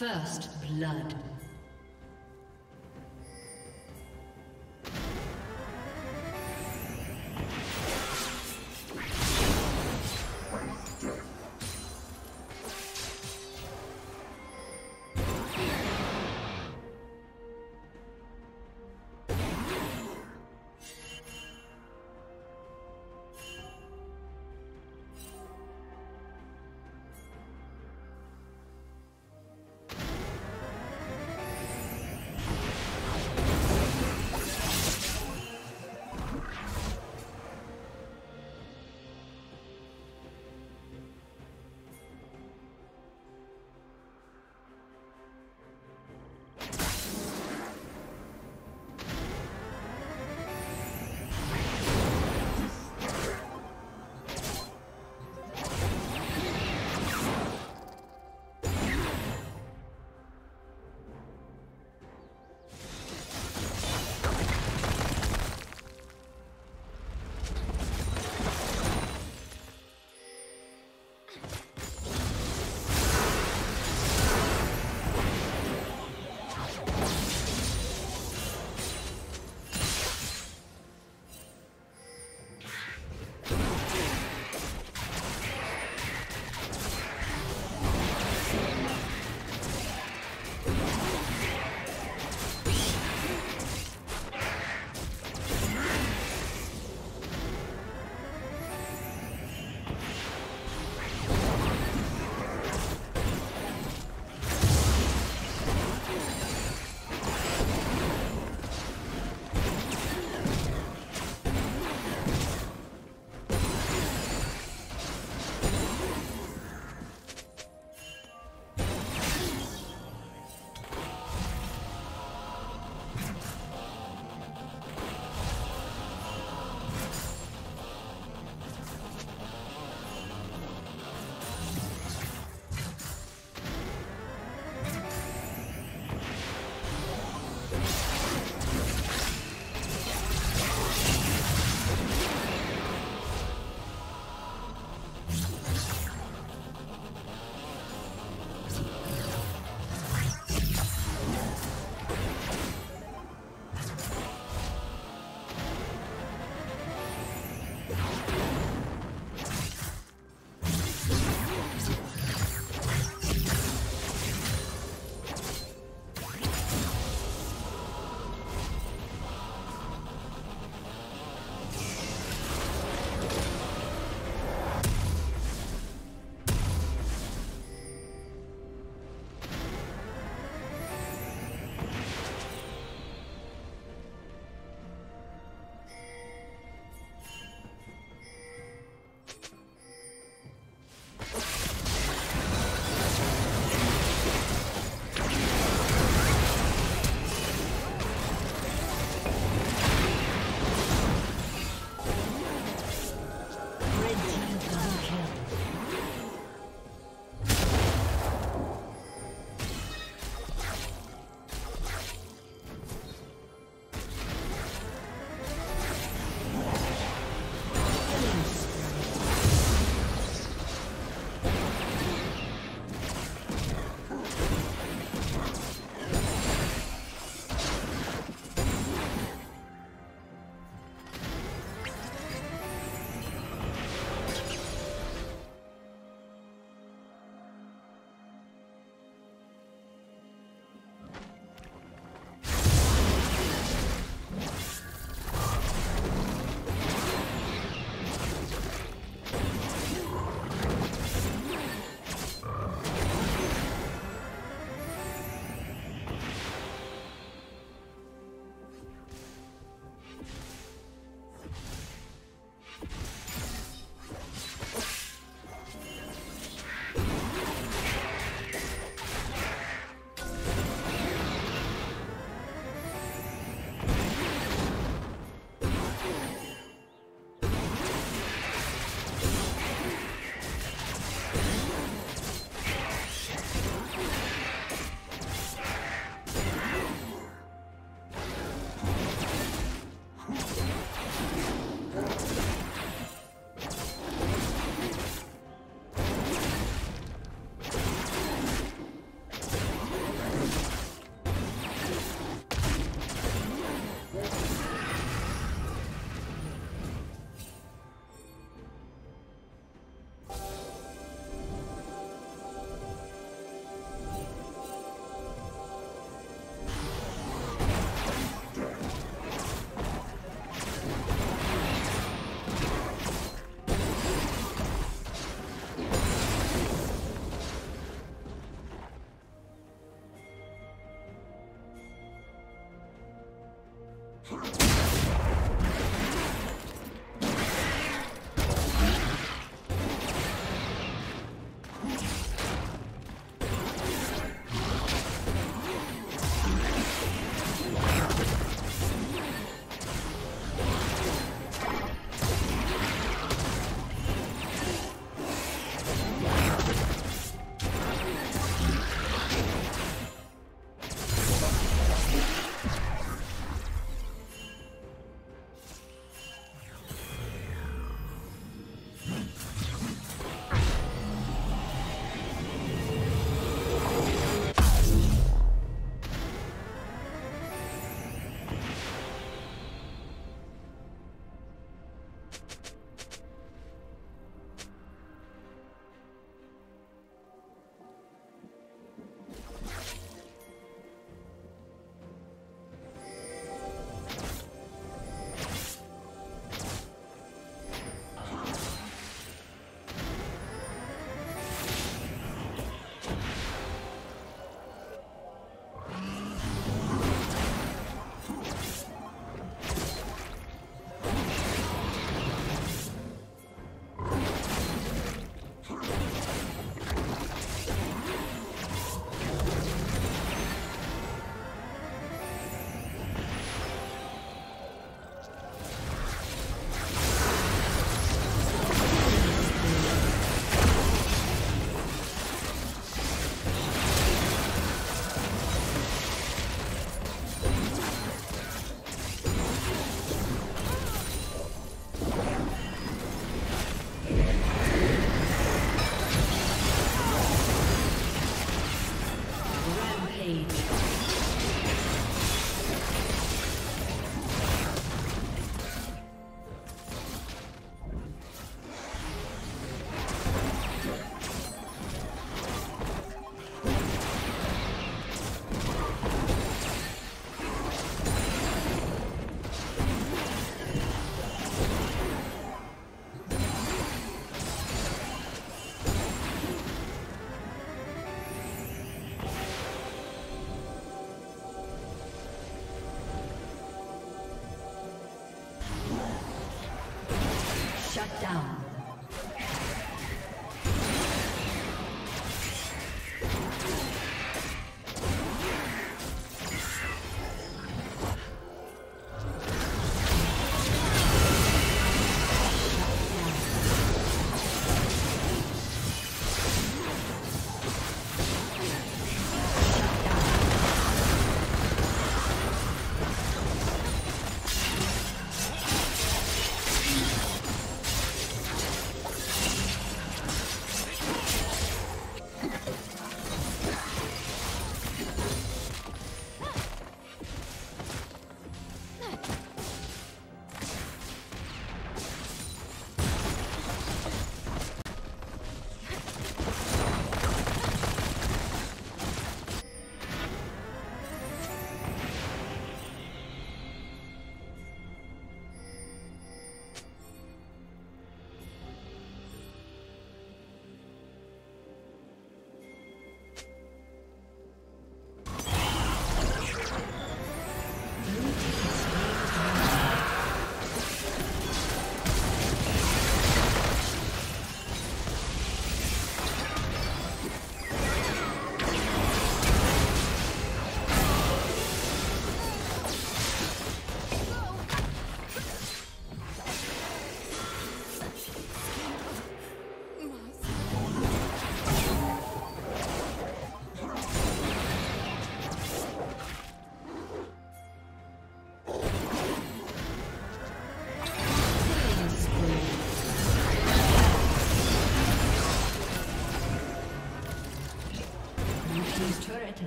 First blood. Come on.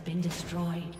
Been destroyed.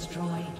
Destroyed.